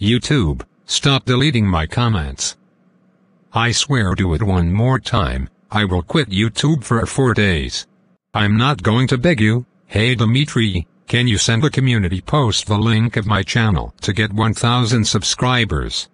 YouTube, stop deleting my comments. I swear do it one more time, I will quit YouTube for 4 days. I'm not going to beg you, hey Dimitriy, can you send the community post the link of my channel to get 1000 subscribers?